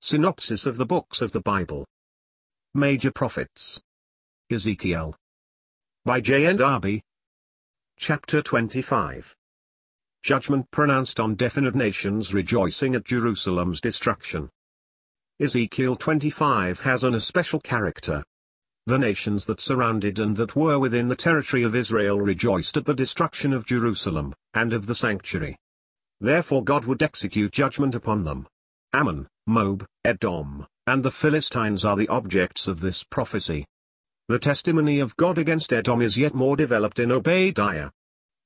Synopsis of the books of the Bible. Major Prophets. Ezekiel. By J. N. Darby. Chapter 25. Judgment pronounced on definite nations rejoicing at Jerusalem's destruction. Ezekiel 25 has an especial character. The nations that surrounded and that were within the territory of Israel rejoiced at the destruction of Jerusalem, and of the sanctuary. Therefore God would execute judgment upon them. Ammon, Moab, Edom, and the Philistines are the objects of this prophecy. The testimony of God against Edom is yet more developed in Obadiah.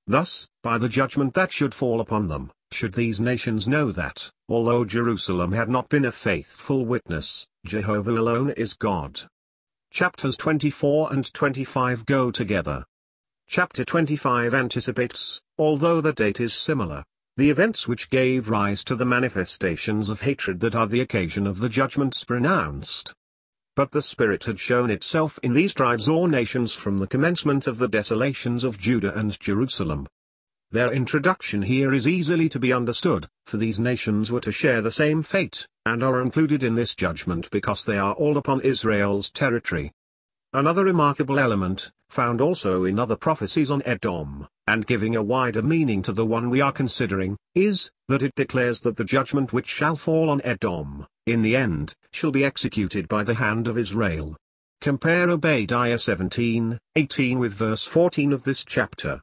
Thus, by the judgment that should fall upon them, should these nations know that, although Jerusalem had not been a faithful witness, Jehovah alone is God. Chapters 24 and 25 go together. Chapter 25 anticipates, although the date is similar, the events which gave rise to the manifestations of hatred that are the occasion of the judgments pronounced. But the Spirit had shown itself in these tribes or nations from the commencement of the desolations of Judah and Jerusalem. Their introduction here is easily to be understood, for these nations were to share the same fate, and are included in this judgment because they are all upon Israel's territory. Another remarkable element, found also in other prophecies on Edom, and giving a wider meaning to the one we are considering, is, that it declares that the judgment which shall fall on Edom, in the end, shall be executed by the hand of Israel. Compare Obadiah 17, 18 with verse 14 of this chapter.